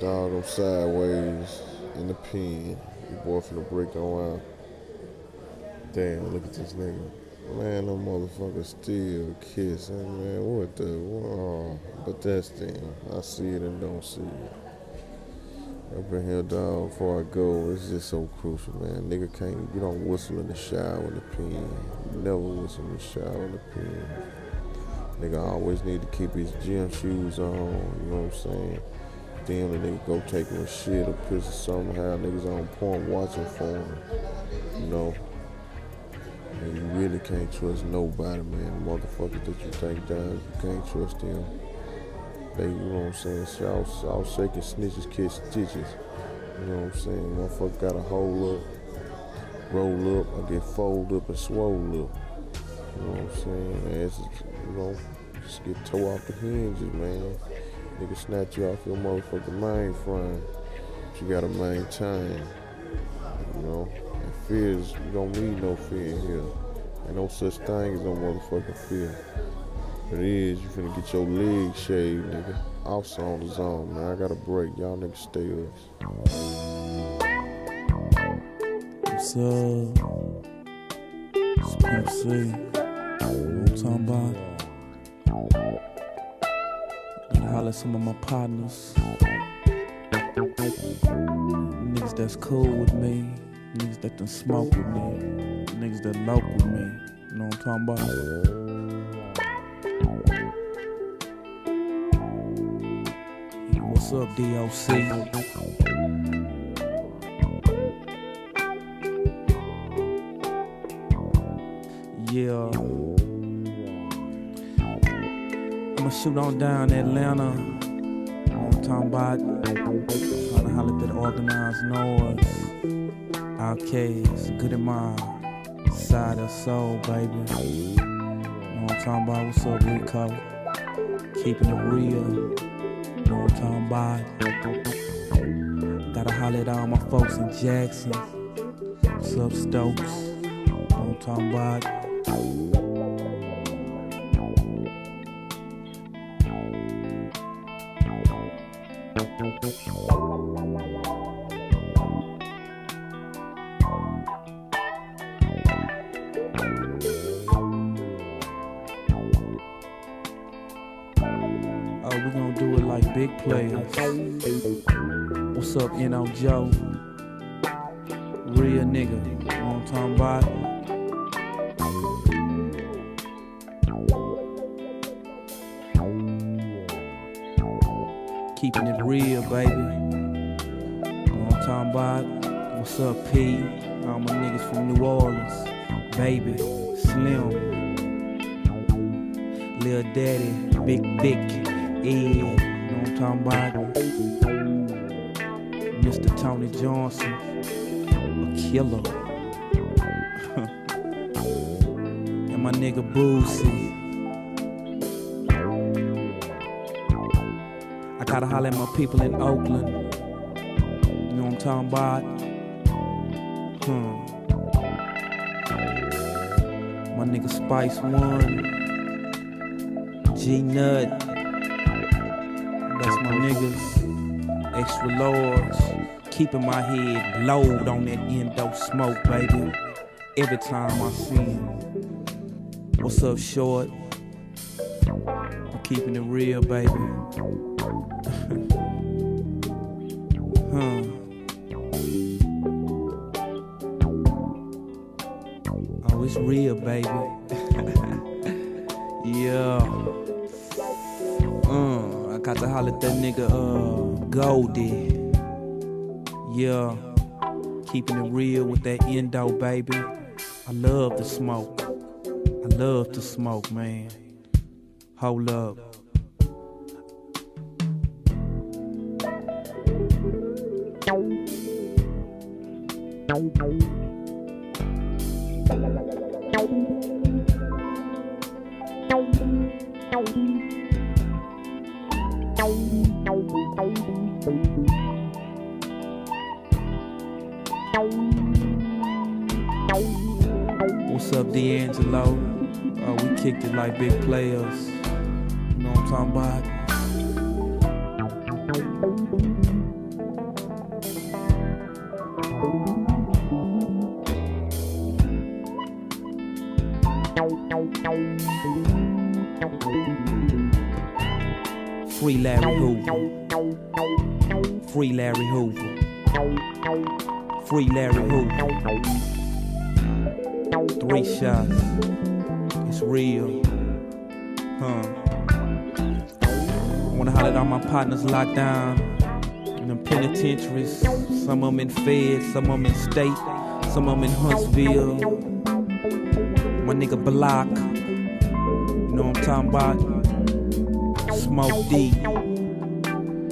Dog them sideways in the pen. Your boy finna break on out. Damn, look at this nigga. Man, them motherfuckers still kissing, man. What the? Oh, but that's them. I see it and don't see it. Up in here, dog, before I go, it's just so crucial, man. Nigga can't, you don't whistle in the shower in the pen. Never whistle in the shower in the pen. Nigga always need to keep his gym shoes on, you know what I'm saying? Then the nigga go take him a shit or piss or somehow. Niggas on point watching for him, you know? And you really can't trust nobody, man. The motherfuckers that you think down, you can't trust them. They, you know what I'm saying? Y'all, y'all shaking snitches catch stitches. You know what I'm saying? Motherfucker got a hold up, roll up, or get fold up and swole up. You know what I'm saying? Ass, you know, just get tore off the hinges, man. Nigga snatch you off your motherfucking mainframe. But you gotta maintain. You know? And fears, you don't need no fear here. Ain't no such thing as no motherfucking fear. It is, you finna get your legs shaved, nigga. Off on the zone, man. I got a break. Y'all niggas stay us. What's up? It's Pimp. You know what I'm talking about? Holler at some of my partners. Niggas that's cool with me. Niggas that done smoke with me. Niggas that local with me. You know what I'm talking about? What's up, DOC? Yeah. I'ma shoot on down Atlanta. I'm talking about? Trying to holler at that organized noise. OutKast, good in my side of soul, baby. You know what I'm talking about? What's up, Rico? Keeping it real. You know what I'm talking about? Gotta holler at all my folks in Jackson. What's up, Stokes? You know what I'm talking about? Oh, we gonna do it like big players. What's up, N.O. Joe? Real nigga, you know what I'm talking about? Keeping it real, baby. What I'm talking about? What's up, P? All my niggas from New Orleans. Baby, Slim. Lil Daddy, Big Dick, Ed, you know what I'm talking about? Mr. Tony Johnson, a killer. and my nigga Boosie. Gotta holler at my people in Oakland. You know what I'm talking about? Hmm. My nigga Spice One. G Nut. That's my niggas. Extra lords. Keeping my head blowed on that endo smoke, baby. Every time I see him. What's up, short? I'm keeping it real, baby. Huh. Oh, it's real, baby. yeah. Uh, I got to holler at that nigga, uh, Goldie. Yeah. Keeping it real with that endo, baby. I love to smoke. I love to smoke, man. Hold up. What's up, D'Angelo? Uh, we kicked it like big players. You know what I'm talking about? Larry Hoover. Free Larry Hoover. Free Larry Hoover. Three shots. It's real. Huh. I wanna holler at all my partners locked down in them penitentiaries. Some of them in Fed, some of them in state, some of them in Huntsville. My nigga Block. You know what I'm talking about? Smoke D.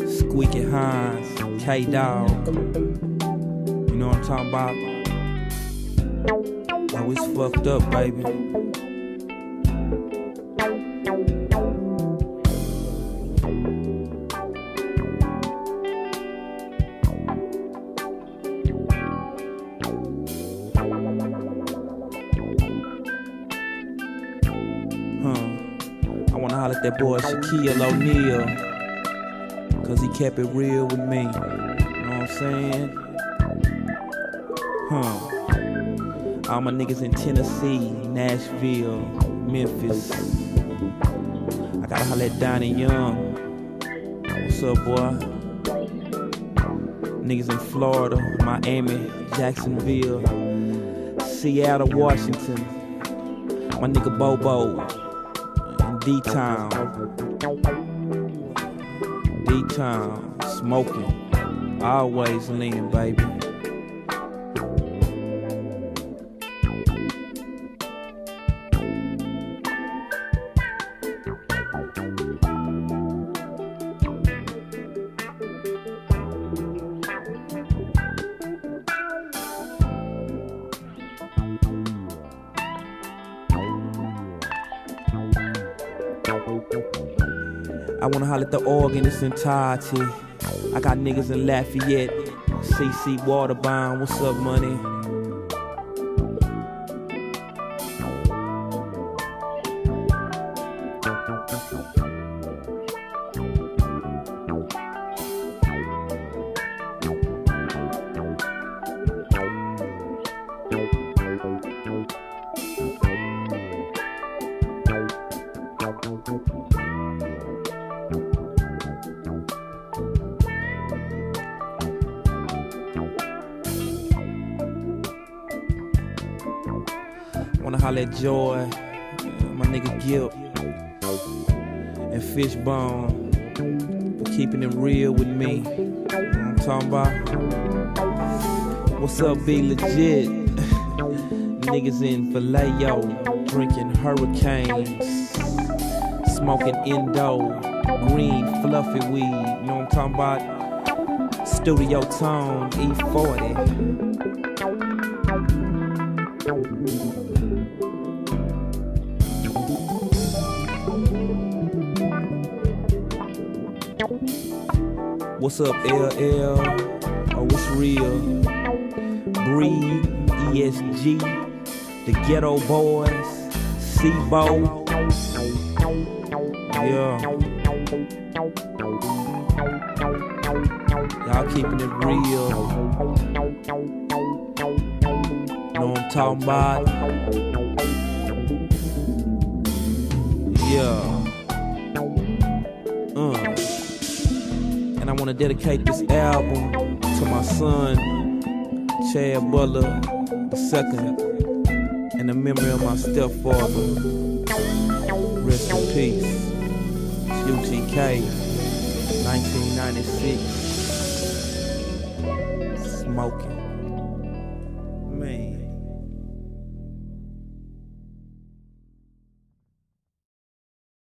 Squeaky Hines. K Dog. You know what I'm talking about? Oh, it's fucked up, baby. Holler at that boy Shaquille O'Neal. Cause he kept it real with me. You know what I'm saying? Huh. All my niggas in Tennessee, Nashville, Memphis. I gotta holler at Donnie Young. What's up, boy? Niggas in Florida, Miami, Jacksonville, Seattle, Washington. My nigga Bobo in D-Town. D-Town, smoking. Always lean, baby. I wanna holler at the org in its entirety. I got niggas in Lafayette, CC Waterbound, what's up, money? Wanna holler at Joy, my nigga Gip, and Fishbone for keeping it real with me. You know what I'm talking about? What's up, B-Legit? Niggas in Vallejo, drinking hurricanes, smoking Indo, green fluffy weed. You know what I'm talking about? Studio Tone E40. What's up, LL? Oh, what's real? Breed, ESG, the Geto Boys, Bo. Yeah. Y'all keeping it real. Know what I'm talking about? Yeah. Uh. And I want to dedicate this album to my son, Chad Butler II, in the memory of my stepfather. Rest in peace. UGK, 1996. Smoking.